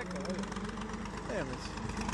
Perfecto, obvio. Damn it.